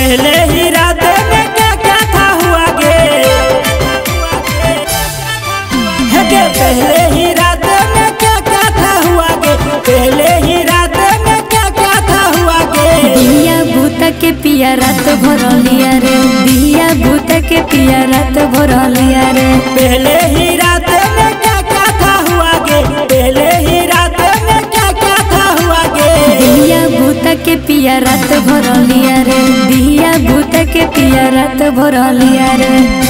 पहले ही रात में क्या क्या था हुआ गे? पहले ही रात में क्या क्या था हुआ गे? पहले ही रात में क्या क्या था हुआ गे? दिया भूत के पिया रात भर लिया रे दिया भूत के पिया रात भर लिया रे। पहले के पिया रात भर लिया रे दिया भूत के पिया रात भर लिया रे।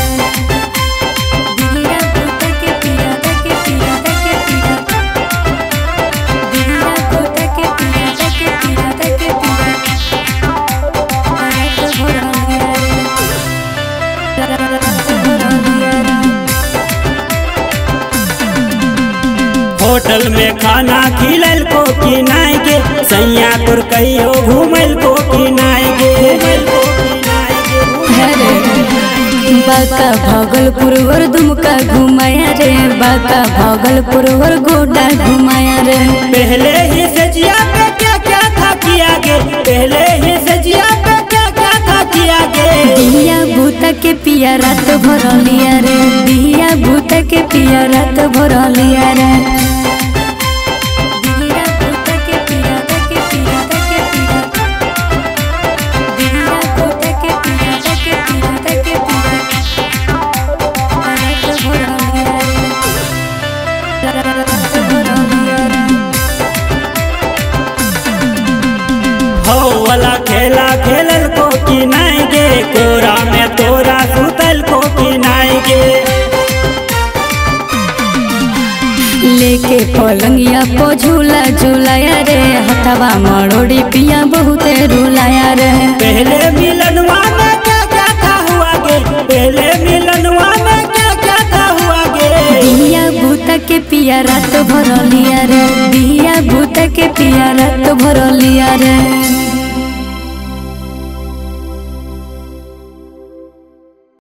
होटल में खाना खिलल को कि नाय गे सैया तोर कहियो घूमल को कि नाय बाका भागलपुर वर दुमका घुमाया रे। बाका भागलपुर वर गोडा घुमाया रे। पहले ही सजिया पे क्या क्या था किया गे। पहले ही सजिया पे क्या क्या था किया गे। दिया भूत के पिया रात भर लिया रे। वाला खेला खेलल को कि नाय गे कोरा में तोरा सुतल को कि नाय गे लेके पलंगिया पो झूला झूलाया रे हथवा मरोड़ी पिया बहुते रुलाया रे। पहले मिलनवा में क्या क्या था हुआ गे पहले मिलनवा में क्या क्या था हुआ गे। दिया भूत के पिया रात भर लिया रे दिया भूत के पिया रात भर लिया रे।